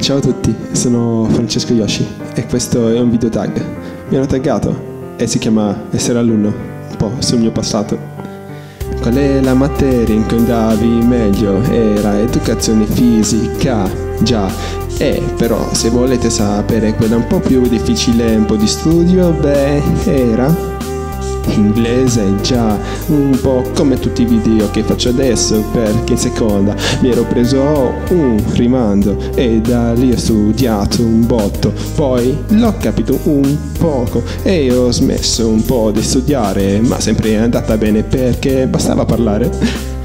Ciao a tutti, sono Francesco Yoshi e questo è un video tag. Mi hanno taggato e si chiama Essere alunno, un po' sul mio passato. Qual è la materia in cui andavi meglio? Era educazione fisica, già. E però se volete sapere quella un po' più difficile, un po' di studio, beh, era inglese già un po' come tutti i video che faccio adesso perché in seconda mi ero preso un rimando e da lì ho studiato un botto poi l'ho capito un poco e ho smesso un po' di studiare ma sempre è andata bene perché bastava parlare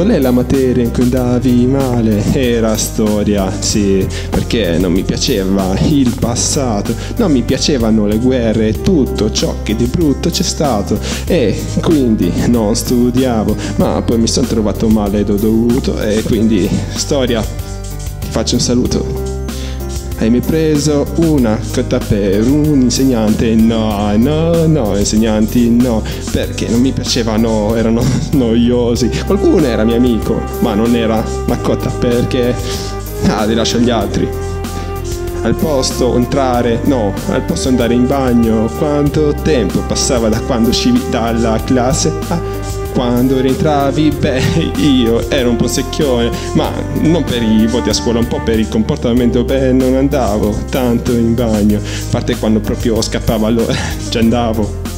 Qual è la materia in cui andavi male? Era storia, sì, perché non mi piaceva il passato, non mi piacevano le guerre, tutto ciò che di brutto c'è stato e quindi non studiavo, ma poi mi sono trovato male ed ho dovuto e quindi storia, ti faccio un saluto. Hai mai preso una cotta per un insegnante? No, no, no, insegnanti no, perché non mi piacevano, erano noiosi. Qualcuno era mio amico, ma non era una cotta perché... Ah, li lascio agli altri. Al posto entrare, no, al posto andare in bagno. Quanto tempo passava da quando uscivi dalla classe? Ah, quando rientravi, beh, io ero un po' secchione, ma non per i voti a scuola, un po' per il comportamento, beh, non andavo tanto in bagno, a parte quando proprio scappavo allora ci andavo.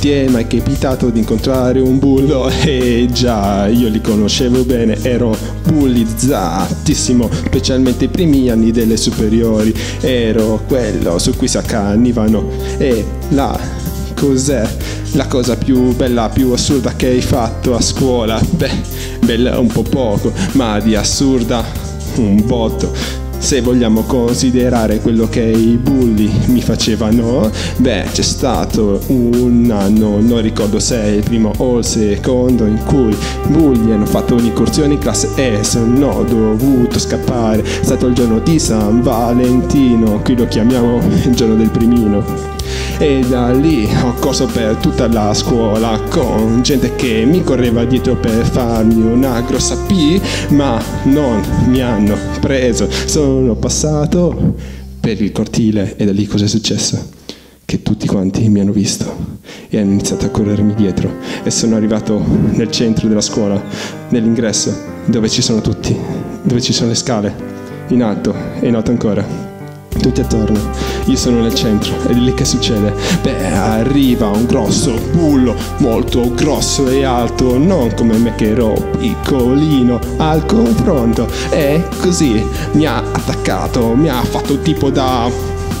Ti è mai capitato di incontrare un bullo? Eh già, io li conoscevo bene, ero bullizzatissimo, specialmente i primi anni delle superiori. Ero quello su cui si accanivano e là cos'è la cosa più bella, più assurda che hai fatto a scuola? Beh, bella un po' poco, ma di assurda un botto. Se vogliamo considerare quello che i bulli mi facevano, beh, c'è stato un anno, non ricordo se è il primo o il secondo, in cui i bulli hanno fatto un'incursione in classe e sono dovuto scappare. È stato il giorno di San Valentino, qui lo chiamiamo il giorno del primino e da lì ho corso per tutta la scuola con gente che mi correva dietro per farmi una grossa P ma non mi hanno preso. Sono passato per il cortile e da lì cosa è successo? che tutti quanti mi hanno visto e hanno iniziato a corrermi dietro. E sono arrivato nel centro della scuola, nell'ingresso, dove ci sono tutti, dove ci sono le scale, in alto e in alto ancora tutti attorno. Io sono nel centro è lì che succede? Beh, arriva un grosso bullo, molto grosso e alto, non come me che ero piccolino al confronto. E così mi ha attaccato, mi ha fatto tipo da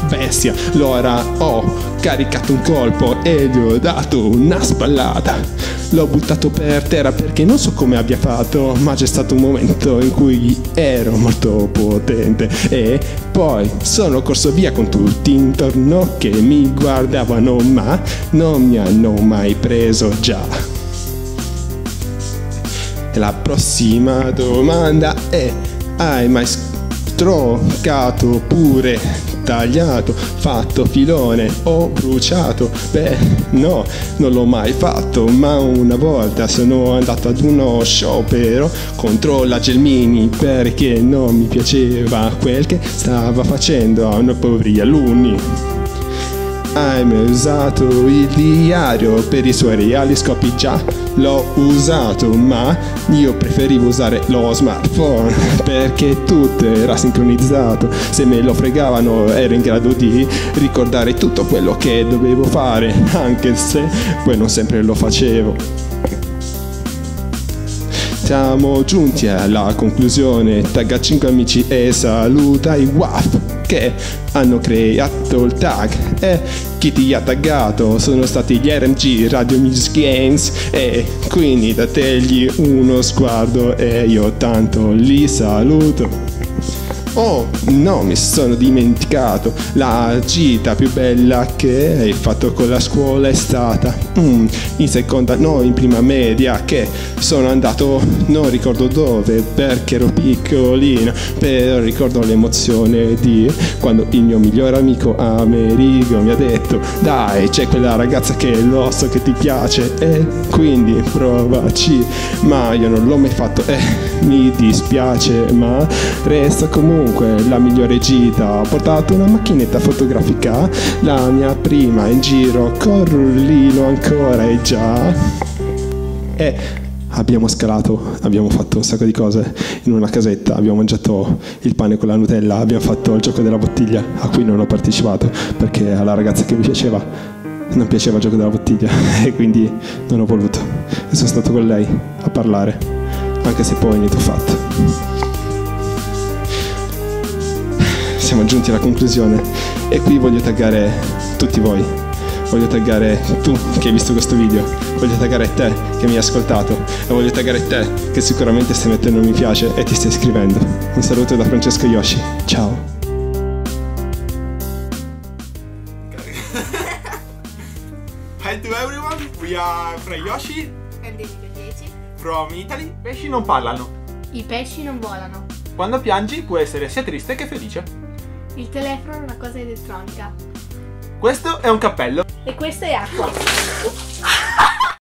bestia. Allora ho caricato un colpo e gli ho dato una spallata. L'ho buttato per terra perché non so come abbia fatto, ma c'è stato un momento in cui ero molto potente e poi sono corso via con tutti intorno che mi guardavano ma non mi hanno mai preso già. La prossima domanda è hai mai stroncato pure tagliato, fatto filone o bruciato. Beh, no, non l'ho mai fatto, ma una volta sono andato ad uno sciopero contro la Gelmini perché non mi piaceva quel che stava facendo a noi poveri alunni. Hai mai usato il diario per i suoi reali scopi? Già, l'ho usato, ma io preferivo usare lo smartphone perché tutto era sincronizzato. Se me lo fregavano ero in grado di ricordare tutto quello che dovevo fare, anche se poi non sempre lo facevo. Siamo giunti alla conclusione, tagga 5 amici e saluta i WAF che hanno creato il tag. E chi ti ha taggato? Sono stati gli RMG Radio Music Games e quindi dategli uno sguardo e io tanto li saluto. Oh no, mi sono dimenticato, la gita più bella che hai fatto con la scuola è stata mm, in seconda, no, in prima media, che sono andato, non ricordo dove, perché ero piccolino, però ricordo l'emozione di quando il mio migliore amico Amerigo mi ha detto, dai, c'è quella ragazza che lo so che ti piace, e quindi provaci, ma io non l'ho mai fatto, e mi dispiace, ma resta comunque la migliore gita, ho portato una macchinetta fotografica, la mia prima in giro, corrulino ancora e già. E abbiamo scalato, abbiamo fatto un sacco di cose in una casetta, abbiamo mangiato il pane con la Nutella, abbiamo fatto il gioco della bottiglia a cui non ho partecipato perché alla ragazza che mi piaceva non piaceva il gioco della bottiglia e quindi non ho voluto. E sono stato con lei a parlare, anche se poi niente ho fatto. Siamo giunti alla conclusione e qui voglio taggare tutti voi voglio taggare tu che hai visto questo video, voglio taggare te che mi hai ascoltato e voglio taggare te che sicuramente stai mettendo mi piace e ti stai iscrivendo. Un saluto da Francesco Yoshi, ciao! Hi to everyone, we are Fra Yoshi And David 10. from Italy. I pesci non parlano. I pesci non volano. Quando piangi puoi essere sia triste che felice. Il telefono è una cosa elettronica. Questo è un cappello. E questa è acqua.